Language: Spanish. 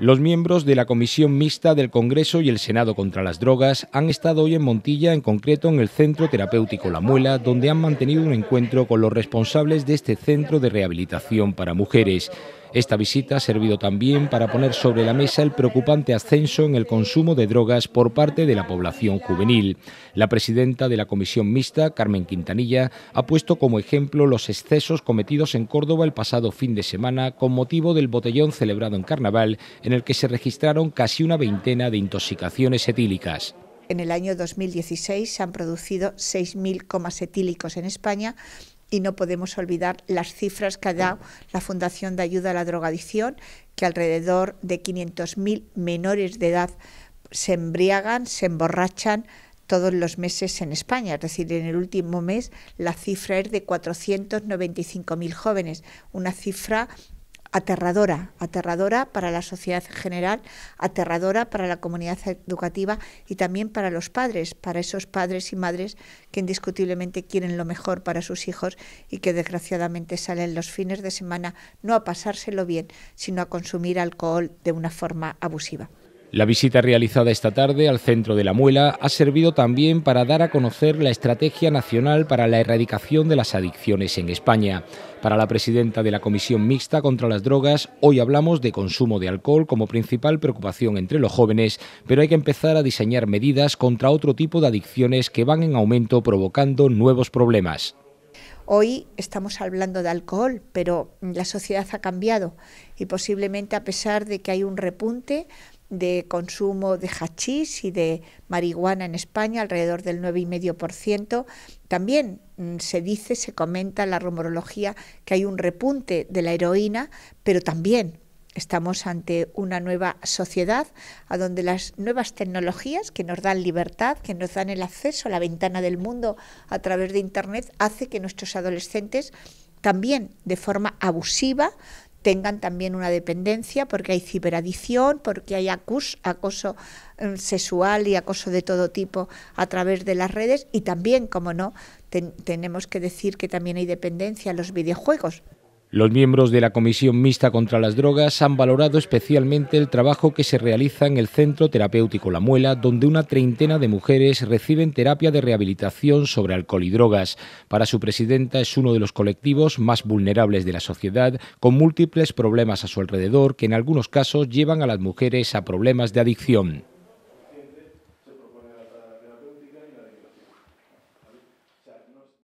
Los miembros de la Comisión Mixta del Congreso y el Senado contra las Drogas han estado hoy en Montilla, en concreto en el Centro Terapéutico La Muela, donde han mantenido un encuentro con los responsables de este centro de rehabilitación para mujeres. Esta visita ha servido también para poner sobre la mesa el preocupante ascenso en el consumo de drogas por parte de la población juvenil. La presidenta de la Comisión Mixta, Carmen Quintanilla, ha puesto como ejemplo los excesos cometidos en Córdoba el pasado fin de semana con motivo del botellón celebrado en Carnaval, en el que se registraron casi una veintena de intoxicaciones etílicas. En el año 2016 se han producido 6.000 comas etílicos en España y no podemos olvidar las cifras que ha dado la Fundación de Ayuda a la Drogadicción, que alrededor de 500.000 menores de edad se embriagan, se emborrachan todos los meses en España. Es decir, en el último mes la cifra es de 495.000 jóvenes, una cifra aterradora, aterradora para la sociedad en general, aterradora para la comunidad educativa y también para los padres, para esos padres y madres que indiscutiblemente quieren lo mejor para sus hijos y que desgraciadamente salen los fines de semana no a pasárselo bien, sino a consumir alcohol de una forma abusiva. La visita realizada esta tarde al centro de la muela ha servido también para dar a conocer la Estrategia Nacional para la Erradicación de las Adicciones en España. Para la presidenta de la Comisión Mixta contra las Drogas, hoy hablamos de consumo de alcohol como principal preocupación entre los jóvenes, pero hay que empezar a diseñar medidas contra otro tipo de adicciones que van en aumento provocando nuevos problemas. Hoy estamos hablando de alcohol, pero la sociedad ha cambiado y posiblemente a pesar de que hay un repunte, de consumo de hachís y de marihuana en España, alrededor del 9,5%. También mm, se dice, se comenta en la rumorología que hay un repunte de la heroína, pero también estamos ante una nueva sociedad a donde las nuevas tecnologías que nos dan libertad, que nos dan el acceso a la ventana del mundo a través de Internet, hace que nuestros adolescentes también de forma abusiva tengan también una dependencia, porque hay ciberadición, porque hay acoso eh, sexual y acoso de todo tipo a través de las redes y también, como no, tenemos que decir que también hay dependencia en los videojuegos. Los miembros de la Comisión Mixta contra las Drogas han valorado especialmente el trabajo que se realiza en el Centro Terapéutico La Muela, donde una treintena de mujeres reciben terapia de rehabilitación sobre alcohol y drogas. Para su presidenta es uno de los colectivos más vulnerables de la sociedad, con múltiples problemas a su alrededor que en algunos casos llevan a las mujeres a problemas de adicción.